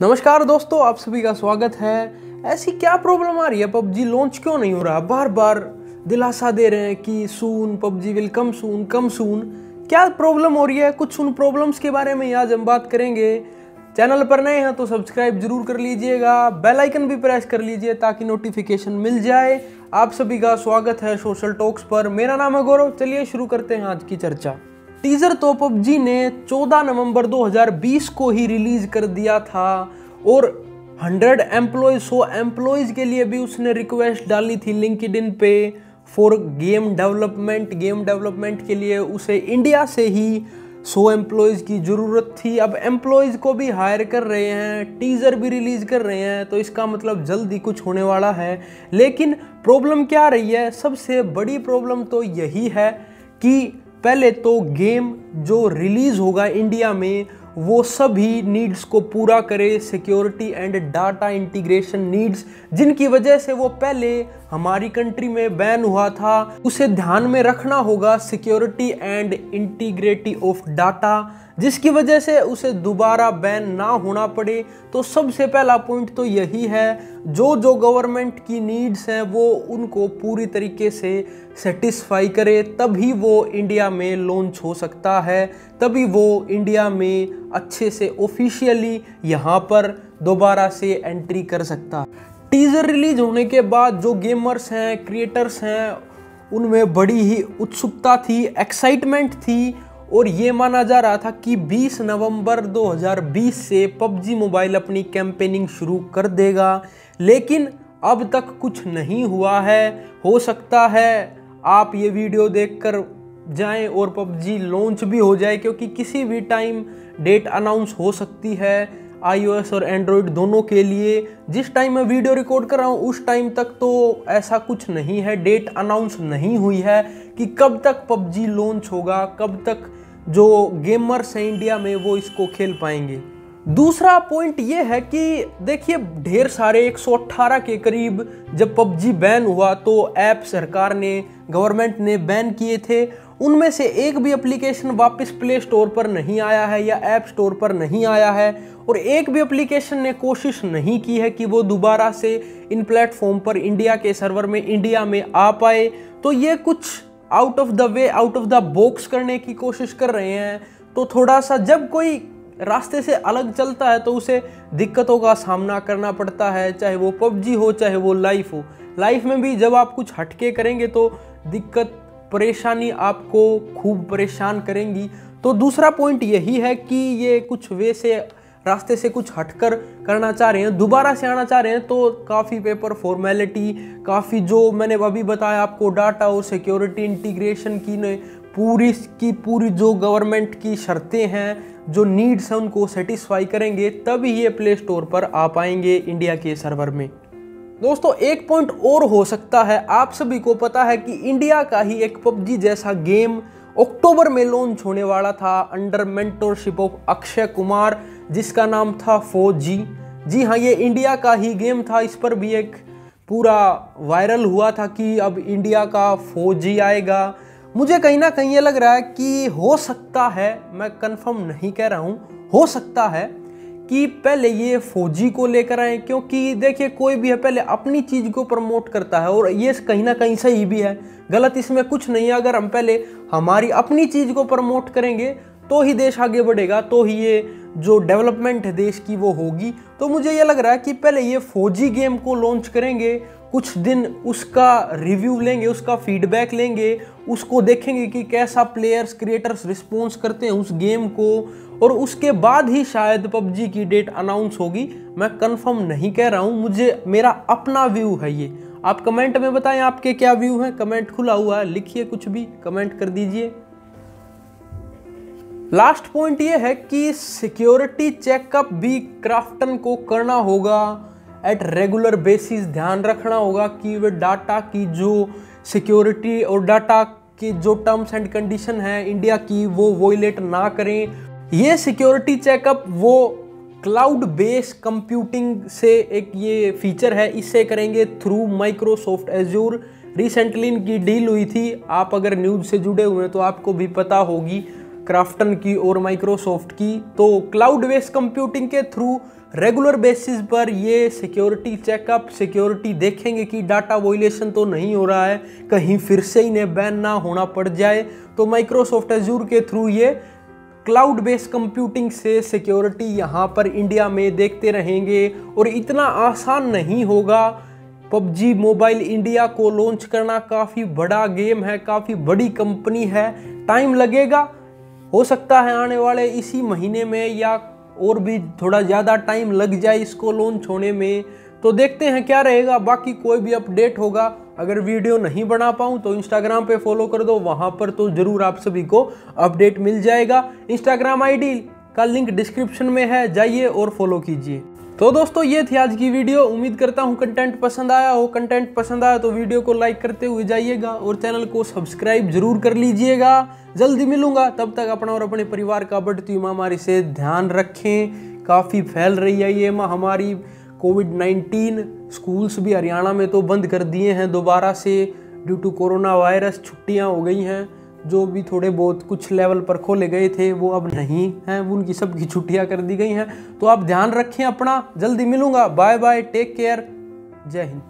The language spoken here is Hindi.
नमस्कार दोस्तों, आप सभी का स्वागत है। ऐसी क्या प्रॉब्लम आ रही है? पबजी लॉन्च क्यों नहीं हो रहा? बार बार दिलासा दे रहे हैं कि soon PUBG will come soon come soon क्या प्रॉब्लम हो रही है? कुछ उन प्रॉब्लम्स के बारे में आज हम बात करेंगे। चैनल पर नए हैं तो सब्सक्राइब ज़रूर कर लीजिएगा। बेल आइकन भी प्रेस कर लीजिए ताकि नोटिफिकेशन मिल जाए। आप सभी का स्वागत है सोशल टॉक्स पर। मेरा नाम है गौरव। चलिए शुरू करते हैं आज की चर्चा। टीजर तो पबजी ने 14 नवंबर 2020 को ही रिलीज़ कर दिया था और 100 एम्प्लॉयज़ 100 एम्प्लॉयज़ के लिए भी उसने रिक्वेस्ट डाली थी लिंकड पे for game development. Game development के लिए उसे इंडिया से ही 100 एम्प्लॉयज़ की ज़रूरत थी। अब एम्प्लॉयज़ को भी हायर कर रहे हैं, टीज़र भी रिलीज़ कर रहे हैं तो इसका मतलब जल्दी कुछ होने वाला है। लेकिन प्रॉब्लम क्या रही है? सबसे बड़ी प्रॉब्लम तो यही है कि पहले तो गेम जो रिलीज़ होगा इंडिया में, वो सभी नीड्स को पूरा करे, security and data integration needs, जिनकी वजह से वो पहले हमारी कंट्री में बैन हुआ था, उसे ध्यान में रखना होगा security and integrity of data. जिसकी वजह से उसे दोबारा बैन ना होना पड़े। तो सबसे पहला पॉइंट तो यही है, जो जो गवर्नमेंट की नीड्स हैं, वो उनको पूरी तरीके से सेटिस्फाई करे, तभी वो इंडिया में लॉन्च हो सकता है, तभी वो इंडिया में अच्छे से ऑफिशियली यहाँ पर दोबारा से एंट्री कर सकता। टीज़र रिलीज़ होने के बाद जो गेमर्स हैं क्रिएटर्स हैं, उनमें बड़ी ही उत्सुकता थी एक्साइटमेंट थी और ये माना जा रहा था कि 20 नवंबर 2020 से पबजी मोबाइल अपनी कैंपेनिंग शुरू कर देगा। लेकिन अब तक कुछ नहीं हुआ है। हो सकता है आप ये वीडियो देखकर जाएँ और पबजी लॉन्च भी हो जाए, क्योंकि किसी भी टाइम डेट अनाउंस हो सकती है आईओएस और एंड्रॉयड दोनों के लिए। जिस टाइम मैं वीडियो रिकॉर्ड कर रहा हूँ, उस टाइम तक तो ऐसा कुछ नहीं है। डेट अनाउंस नहीं हुई है कि कब तक पबजी लॉन्च होगा, कब तक जो गेमर्स हैं इंडिया में, वो इसको खेल पाएँगे। दूसरा पॉइंट ये है कि देखिए, ढेर सारे 118 के करीब जब पबजी बैन हुआ तो ऐप सरकार ने गवर्नमेंट ने बैन किए थे। उनमें से एक भी एप्लीकेशन वापस प्ले स्टोर पर नहीं आया है या ऐप स्टोर पर नहीं आया है, और एक भी एप्लीकेशन ने कोशिश नहीं की है कि वो दोबारा से इन प्लेटफॉर्म पर इंडिया के सर्वर में, इंडिया में आ पाए। तो ये कुछ out of the way out of the box करने की कोशिश कर रहे हैं तो थोड़ा सा जब कोई रास्ते से अलग चलता है तो उसे दिक्कतों का सामना करना पड़ता है, चाहे वो पबजी हो, चाहे वो लाइफ हो। लाइफ में भी जब आप कुछ हटके करेंगे तो दिक्कत, परेशानी आपको खूब परेशान करेंगी। तो दूसरा पॉइंट यही है कि ये कुछ वे से रास्ते से कुछ हटकर करना चाह रहे हैं, दोबारा से आना चाह रहे हैं तो काफ़ी पेपर फॉर्मेलिटी काफ़ी जो मैंने अभी बताया आपको डाटा और सिक्योरिटी इंटीग्रेशन की ने, पूरी की पूरी जो गवर्नमेंट की शर्तें हैं, जो नीड्स हैं, उनको सेटिस्फाई करेंगे, तभी ये प्ले स्टोर पर आ पाएँगे इंडिया के सर्वर में। दोस्तों, एक पॉइंट और हो सकता है, आप सभी को पता है कि इंडिया का ही एक पबजी जैसा गेम अक्टूबर में लॉन्च होने वाला था under mentorship of Akshay Kumar जिसका नाम था फौजी जी। जी हाँ ये इंडिया का ही गेम था। इस पर भी एक पूरा वायरल हुआ था कि अब इंडिया का फौजी आएगा। मुझे कहीं ना कहीं ये लग रहा है कि हो सकता है, मैं कंफर्म नहीं कह रहा हूँ, हो सकता है कि पहले ये फौजी को लेकर आए, क्योंकि देखिए, कोई भी है, पहले अपनी चीज़ को प्रमोट करता है और ये कहीं ना कहीं सही भी है। गलत इसमें कुछ नहीं है। अगर हम पहले हमारी अपनी चीज़ को प्रमोट करेंगे तो ही देश आगे बढ़ेगा तो ही ये जो डेवलपमेंट है देश की वो होगी। तो मुझे ये लग रहा है कि पहले ये फौजी गेम को लॉन्च करेंगे, कुछ दिन उसका रिव्यू लेंगे, उसका फीडबैक लेंगे, उसको देखेंगे कि कैसा प्लेयर्स क्रिएटर्स रिस्पॉन्स करते हैं उस गेम को, और उसके बाद ही शायद पबजी की डेट अनाउंस होगी। मैं कंफर्म नहीं कह रहा हूँ, मुझे, मेरा अपना व्यू है ये। आप कमेंट में बताएँ, आपके क्या व्यू हैं? कमेंट खुला हुआ है, लिखिए कुछ भी कमेंट कर दीजिए। लास्ट पॉइंट ये है कि सिक्योरिटी चेकअप भी क्राफ्टन को करना होगा। एट रेगुलर बेसिस ध्यान रखना होगा कि वे डाटा की जो सिक्योरिटी और डाटा की जो टर्म्स एंड कंडीशन है इंडिया की, वो वोलेट ना करें। ये सिक्योरिटी चेकअप, वो क्लाउड बेस कंप्यूटिंग से एक ये फीचर है इससे करेंगे थ्रू माइक्रोसॉफ्ट एज्योर रिसेंटली इनकी डील हुई थी, आप अगर न्यूज़ से जुड़े हुए हैं तो आपको भी पता होगी। क्राफ्टन की और माइक्रोसॉफ्ट की। तो क्लाउड बेस्ड कंप्यूटिंग के थ्रू रेगुलर बेसिस पर ये सिक्योरिटी चेकअप सिक्योरिटी देखेंगे कि डाटा वोलेशन तो नहीं हो रहा है, कहीं फिर से इन्हें बैन ना होना पड़ जाए। तो माइक्रोसॉफ्ट एजूर के थ्रू ये क्लाउड बेस्ड कंप्यूटिंग से सिक्योरिटी यहाँ पर इंडिया में देखते रहेंगे और इतना आसान नहीं होगा। पबजी मोबाइल इंडिया को लॉन्च करना काफ़ी बड़ा गेम है, काफ़ी बड़ी कंपनी है। टाइम लगेगा। हो सकता है आने वाले इसी महीने में या और भी थोड़ा ज़्यादा टाइम लग जाए इसको लोन छोड़ने में। तो देखते हैं क्या रहेगा, बाकी कोई भी अपडेट होगा। अगर वीडियो नहीं बना पाऊँ तो इंस्टाग्राम पे फॉलो कर दो, वहाँ पर तो ज़रूर आप सभी को अपडेट मिल जाएगा। इंस्टाग्राम आईडी का लिंक डिस्क्रिप्शन में है, जाइए और फॉलो कीजिए। तो दोस्तों, ये थी आज की वीडियो। उम्मीद करता हूँ कंटेंट पसंद आया हो। कंटेंट पसंद आया तो वीडियो को लाइक करते हुए जाइएगा और चैनल को सब्सक्राइब ज़रूर कर लीजिएगा। जल्दी मिलूँगा। तब तक अपना और अपने परिवार का बढ़ती महामारी से ध्यान रखें। काफ़ी फैल रही है ये महामारी। कोविड 19 स्कूल्स भी हरियाणा में तो बंद कर दिए हैं दोबारा से। ड्यू टू कोरोना वायरस छुट्टियाँ हो गई हैं। जो भी थोड़े बहुत कुछ लेवल पर खोले गए थे, वो अब नहीं हैं। उनकी सबकी छुट्टियाँ कर दी गई हैं। तो आप ध्यान रखें अपना। जल्दी मिलूँगा। बाय बाय टेक केयर जय हिंद।